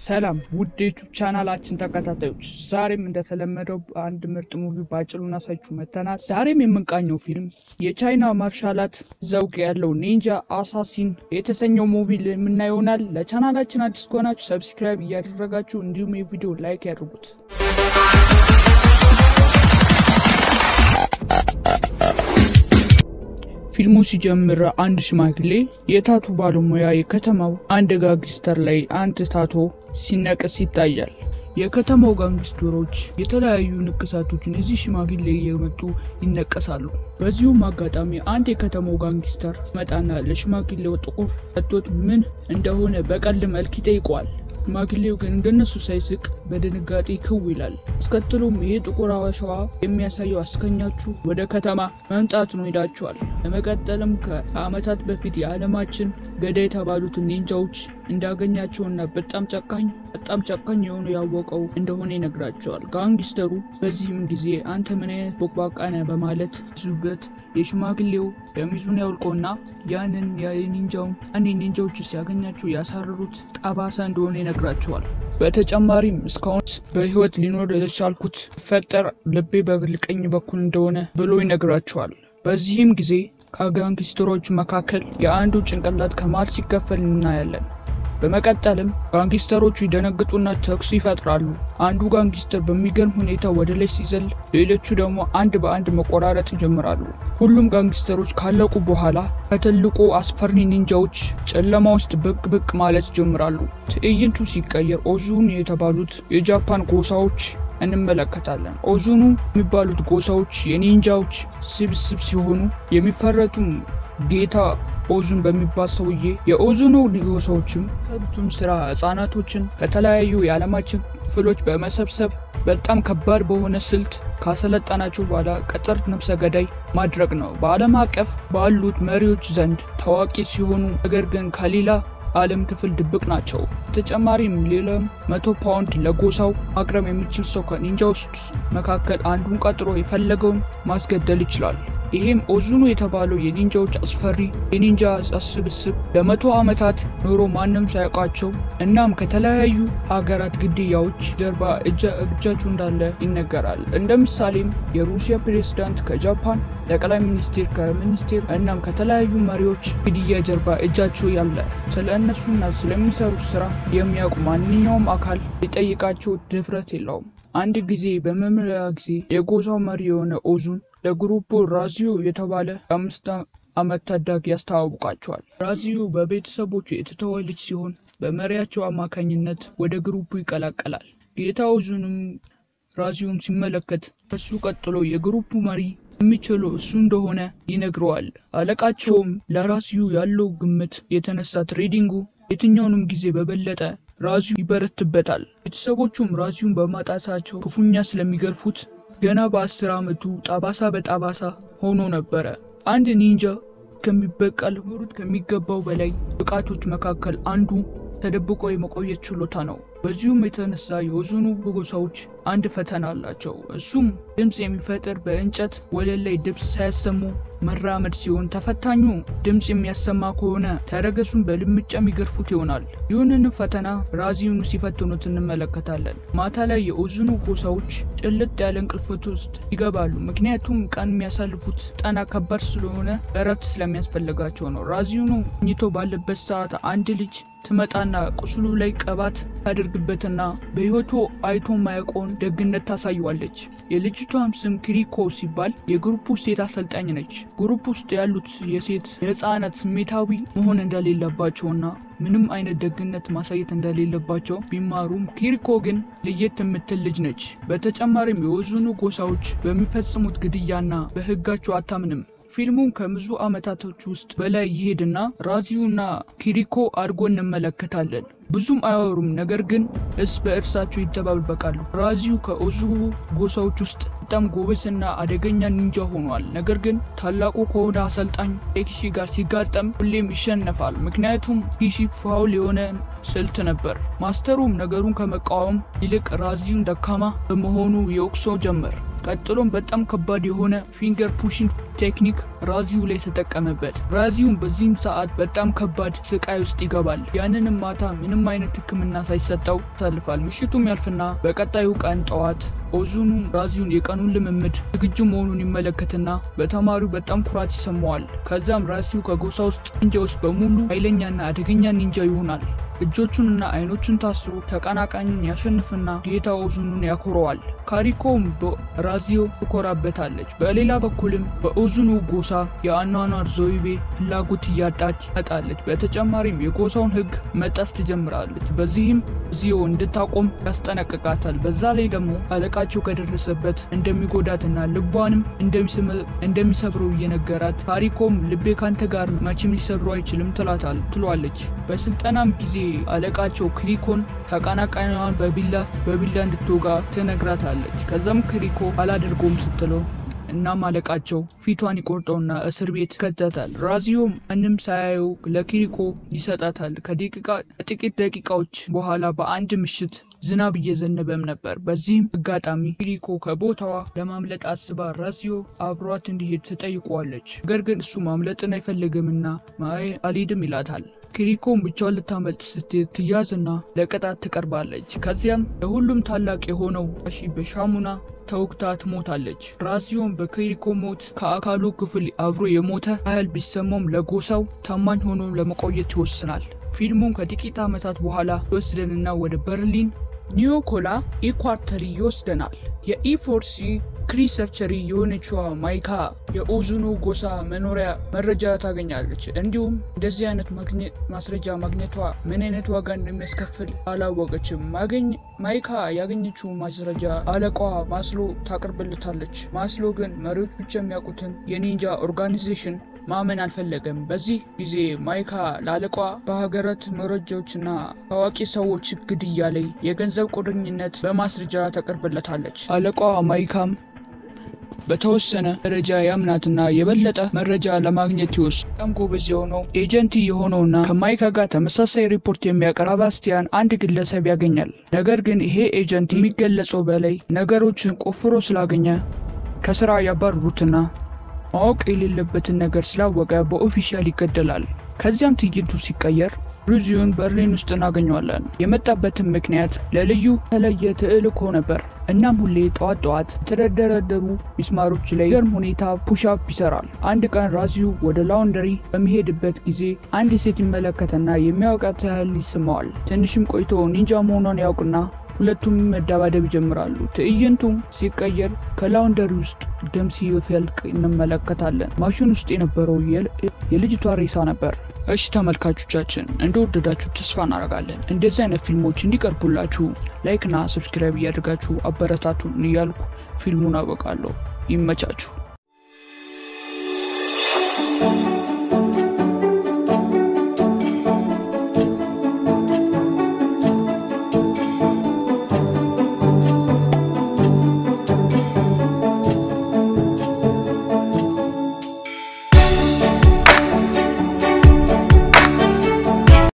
ሰላም ውድ የዩቱብ ቻናላችን ተከታታዮች፣ ዛሬም እንደተለመደው አንድ ምርጥ movie ባጭሩ እናሳችሁ መጥተናል። ዛሬም የምንቃኘው ፊልም የቻይና martial art ዘውግ ያለው Ninja Assassin የተሰኘው movie የምናየው ይሆናል። ለቻናላችን አዲስ ከሆናችሁ subscribe እያደረጋችሁ እንዲሁም የቪዲዮ like ያድርጉት። ፊልሙ ሲጀምር አንድ ሽማግሌ የታቱ ባለሙያ የከተማው አንድ ጋንግስተር ላይ አንድ ታቶ ሲነቅስ ይታያል። የከተማው ጋንግስተሮች የተለያዩ ንቅሳቶችን እዚህ ሽማግሌ እየመጡ ይነቀሳሉ። በዚሁም አጋጣሚ አንድ የከተማው ጋንግስተር መጣና ለሽማግሌው ጥቁር ሰጥቶት ምን እንደሆነ በቀልድ መልክ ይጠይቀዋል። ሽማግሌው ግን እንደነሱ ሳይስቅ በድንጋጤ ክው ይላል። አስከትሎም ይህ ጥቁር አዋሻዋ የሚያሳየው አስከኛችሁ ወደ ከተማ መምጣት ነው ሄዳችኋል። በመቀጠልም ከዓመታት በፊት የዓለማችን ገዳይ የተባሉትን ኒንጃዎች እንዳገኛቸውና በጣም ጨካኝ በጣም ጨካኝ የሆኑ ያወቀው እንደሆነ ይነግራቸዋል። ጋንግስተሩ በዚህም ጊዜ አንተ ምን አይነት ቦቅቧቃ ነህ በማለት ይዙበት የሽማግሌው ሸሚዙን ያውልቆና ያንን የኒንጃውን አንድ ኒንጃዎች ሲያገኛቸው ያሳረሩት ጠባሳ እንደሆነ ይነግራቸዋል። በተጨማሪም እስካሁን በህይወት ሊኖር የቻልኩት ፈጠር ልቤ በቀኝ በኩል እንደሆነ ብሎ ይነግራቸዋል። በዚህም ጊዜ ከጋንግስተሮች መካከል የአንዱ ጭንቅላት ከመሃል ሲከፈል እናያለን። በመቀጠልም ጋንግስተሮቹ ይደነግጡና ተኩስ ይፈጥራሉ። አንዱ ጋንግስተር በሚገርም ሁኔታ ወደ ላይ ሲዘል፣ ሌሎቹ ደግሞ አንድ በአንድ መቆራረጥ ይጀምራሉ። ሁሉም ጋንግስተሮች ካለቁ በኋላ ከትልቁ አስፈሪ ኒንጃዎች ጨለማ ውስጥ ብቅ ብቅ ማለት ይጀምራሉ። ትዕይንቱ ሲቀየር ኦዙን የተባሉት የጃፓን ጎሳዎች እንመለከታለን። ኦዙኑ የሚባሉት ጎሳዎች የኒንጃዎች ስብስብ ሲሆኑ የሚመሩትም ጌታ ኦዙን በሚባል ሰውዬ የኦዙኑ ጎሳዎችም የሚሰሩትም ስራ ህጻናቶችን ከተለያዩ የዓለማችን ክፍሎች በመሰብሰብ በጣም ከባድ በሆነ ስልት ካሰለጠናቸው በኋላ ቅጥር ነፍሰ ገዳይ ማድረግ ነው። በዓለም አቀፍ ባሉት መሪዎች ዘንድ ታዋቂ ሲሆኑ ነገር ግን ከሌላ ዓለም ክፍል ድብቅ ናቸው። በተጨማሪም ሌላም መቶ ፓውንድ ለጎሳው ማቅረብ የሚችል ሰው ከኒንጃዎች መካከል አንዱን ቀጥሮ የፈለገውን ማስገደል ይችላል። ይህም ኦዙኑ የተባለው የኒንጃዎች አስፈሪ የኒንጃ ስብስብ ለመቶ ዓመታት ኖሮ ማንም ሳያውቃቸው እናም ከተለያዩ ሀገራት ግድያዎች ጀርባ እጃቸው እንዳለ ይነገራል። እንደ ምሳሌም የሩሲያ ፕሬዝዳንት ከጃፓን ጠቅላይ ሚኒስቴር ከሚኒስቴር እናም ከተለያዩ መሪዎች ግድያ ጀርባ እጃቸው ያለ ስለ እነሱና ስለሚሰሩት ስራ የሚያውቁ ማንኛውም አካል ሊጠይቃቸው ድፍረት የለውም። አንድ ጊዜ በመምሪያ ጊዜ የጎሳው መሪ የሆነ ኦዙን ለግሩፑ ራዚዮ የተባለ የአምስት ዓመት ታዳጊ ያስተዋውቃቸዋል። ራዚዮ በቤተሰቦቹ የተተወ ልጅ ሲሆን በመሪያቸው አማካኝነት ወደ ግሩፑ ይቀላቀላል። ጌታ ኦዙንም ራዚዮን ሲመለከት ከሱ ቀጥሎ የግሩፑ መሪ የሚችለው እሱ እንደሆነ ይነግረዋል። አለቃቸውም ለራዚዮ ያለው ግምት የተነሳ ትሬዲንጉ የትኛውንም ጊዜ በበለጠ ራዚዮ ይበረትበታል። ቤተሰቦቹም ራዚዮን በማጣታቸው ክፉኛ ስለሚገርፉት ገና በአስር ዓመቱ ጠባሳ በጠባሳ ሆኖ ነበረ። አንድ ኒንጃ ከሚበቀል ኖሩት ከሚገባው በላይ ብቃቶች መካከል አንዱ ተደብቆ የመቆየት ችሎታ ነው። በዚሁም የተነሳ የኦዙኑ ጎሳዎች አንድ ፈተና አላቸው። እሱም ድምፅ የሚፈጥር በእንጨት ወለል ላይ ድምፅ ሳያሰሙ መራመድ ሲሆን ተፈታኙ ድምፅ የሚያሰማ ከሆነ ተረገሱን በልምጫ የሚገርፉት ይሆናል። ይሁንን ፈተና ራዚኑ ሲፈትኑት እንመለከታለን። ማታ ላይ የኦዙኑ ጎሳዎች ጭልጥ ያለ እንቅልፍት ውስጥ ይገባሉ። ምክንያቱም ቀን የሚያሳልፉት ጠና ከባድ ስለሆነ እረፍት ስለሚያስፈልጋቸው ነው። ራዚኑ ኝቶ ባለበት ሰዓት አንድ ልጅ ትመጣና ቁስሉ ላይ ቀባት ታደርግበትና በሕይወቱ አይቶ ማያውቀውን ደግነት ታሳየዋለች። የልጅቷም ስም ክሪኮ ሲባል የ group ሴት አሰልጣኝ ነች። group ውስጥ ያሉት የሴት የህፃናት ስሜታዊ መሆን እንደሌለባቸውና ምንም አይነት ደግነት ማሳየት እንደሌለባቸው ቢማሩም ኪሪኮ ግን ለየት የምትል ልጅ ነች። በተጨማሪም የኦዙኑ ጎሳዎች በሚፈጽሙት ግድያና በህጋቸው አታምንም። ፊልሙን ከብዙ ዓመታቶች ውስጥ በላይ ይሄድና ራዚዩና ኪሪኮ አድጎ እንመለከታለን። ብዙም አያወሩም፣ ነገር ግን እርስ በእርሳቸው ይጠባበቃሉ። ራዚዩ ከኦዙኑ ጎሳዎች ውስጥ በጣም ጎበዝና አደገኛ ኒንጃ ሆኗል። ነገር ግን ታላቁ ከሆነ አሰልጣኝ ቴክሺ ጋር ሲጋጠም ሁሌም ይሸነፋል። ምክንያቱም ኪሺ foul የሆነ ስልት ነበር። ማስተሩም ነገሩን ከመቃወም ይልቅ ራዚዩን ደካማ በመሆኑ ይወቅሰው ጀመር። ቀጥሎም በጣም ከባድ የሆነ finger push ን ቴክኒክ ራዚው ላይ ተጠቀመበት። ራዚውን በዚህም ሰዓት በጣም ከባድ ስቃይ ውስጥ ይገባል። ያንንም ማታ ምንም አይነት ሕክምና ሳይሰጠው ያሳልፋል። ምሽቱም ያልፍና በቀጣዩ ቀን ጠዋት ኦዙኑ ራዚውን የቀኑን ልምምድ ዝግጁ መሆኑን ይመለከትና በተማሪው በጣም ኩራት ይሰማዋል። ከዛም ራዚው ከጎሳ ውስጥ ኒንጃዎች በሙሉ ኃይለኛና አደገኛ ኒንጃ ይሆናል። እጆቹንና አይኖቹን ታስሮ ተቀናቃኙን ያሸንፍና ጌታ ኦዙኑን ያኮረዋል። ካሪኮም በራዚዮ ትኮራበታለች። በሌላ በኩልም በኦዙኑ ጎሳ የአኗኗር ዘይቤ ፍላጎት እያጣች መጣለች። በተጨማሪም የጎሳውን ሕግ መጣስ ትጀምራለች። በዚህም ዚዮ እንድታቆም ያስጠነቅቃታል። በዛ ላይ ደግሞ አለቃቸው ከደረሰበት እንደሚጎዳትና ልቧንም እንደሚሰብረው እየነገራት ካሪኮም ልቤ ካንተ ጋር መቼም ሊሰብሩ አይችልም ትሏለች። በስልጠናም ጊዜ አለቃቸው ክሪኮን ተቀናቃኟን በቢላ በቢላ እንድትወጋ ትነግራታለች። ከዛም ክሪኮ አላደርገውም ስትለው እናም አለቃቸው ፊቷን ይቆርጠውና እስር ቤት ይከተታል። ራዚዮም ማንም ሳያየው ለኪሪኮ ይሰጣታል። ከጥቂት ደቂቃዎች በኋላ በአንድ ምሽት ዝናብ እየዘነበም ነበር። በዚህም አጋጣሚ ኪሪኮ ከቦታዋ ለማምለጥ አስባ ራዚዮ አብሯት እንዲሄድ ትጠይቋለች። ነገር ግን እሱ ማምለጥን አይፈልግምና ማይ አልሄድም ይላታል። ኪሪኮም ብቻዋን ልታመልጥ ስትሄድ ትያዝና ለቅጣት ትቀርባለች። ከዚያም ለሁሉም ታላቅ የሆነው ሺ በሻሙና ተወግታ ትሞታለች። ራዚዮም በኪሪኮ ሞት ከአካሉ ክፍል አብሮ የሞተ ያህል ቢሰማውም ለጎሳው ታማኝ ሆኖ ለመቆየት ይወስናል። ፊልሙን ከጥቂት ዓመታት በኋላ ይወስደንና ወደ በርሊን ኒዮኮላ ኢኳርተሪ ይወስደናል። የኢፎርሲ ክሪሰርቸሪ የሆነችዋ ማይካ የኦዙኑ ጎሳ መኖሪያ መረጃ ታገኛለች። እንዲሁም እንደዚህ አይነት ማስረጃ ማግኘቷ ምን አይነት ዋጋ እንደሚያስከፍል አላወቀችም። ማይካ ያገኘችው ማስረጃ አለቃዋ ማስሎ ታቀርብለታለች። ማስሎ ግን መሪዎች ብቻ የሚያውቁትን የኒንጃ ኦርጋናይዜሽን ማመን አልፈለገም። በዚህ ጊዜ ማይካ ለአለቋ በሀገራት መረጃዎችና ታዋቂ ሰዎች ግድያ ላይ የገንዘብ ቁርኝነት በማስረጃ ታቀርብለታለች። አለቋ ማይካም በተወሰነ ደረጃ ያምናትና የበለጠ መረጃ ለማግኘት ይወስድ በጣም ጎበዝ የሆነው agent የሆነውና ከማይካ ጋር ተመሳሳይ ሪፖርት የሚያቀርብ አባስቲያን አንድ ግለሰብ ያገኛል። ነገር ግን ይሄ agent የሚገለጸው በላይ ነገሮችን ቆፍሮ ስላገኘ ከስራ ያባርሩትና ማወቅ የሌለበትን ነገር ስላወቀ በ official ይገደላል። ከዚያም ትዕይንቱ ሲቀየር ሩዚዮን በርሊን ውስጥ እናገኘዋለን። የመጣበትም ምክንያት ለልዩ የተለየ ተልእኮ ነበር። እናም ሁሌ ጠዋት ጠዋት የተደረደሩ ሚስማሮች ላይ በሚገርም ሁኔታ push up ይሰራል። አንድ ቀን ራዚዮ ወደ laundry በሚሄድበት ጊዜ አንድ ሴት ይመለከተና የሚያውቃት ያህል ይስማዋል። ትንሽም ቆይቶ ኒንጃ መሆኗን ያውቅና ሁለቱም መደባደብ ይጀምራሉ። ትዕይንቱም ሲቀየር ከ laundry ውስጥ ደም ሲፈልቅ እንመለከታለን። ማሽን ውስጥ የነበረው የልጅቷ ሬሳ ነበር። እሺ ተመልካቾቻችን እንደወደዳችሁ ተስፋ እናደርጋለን። እንደዚህ አይነት ፊልሞች እንዲቀርቡላችሁ like እና subscribe እያደርጋችሁ አበረታቱን እያልኩ ፊልሙን አበቃለሁ። ይመቻችሁ።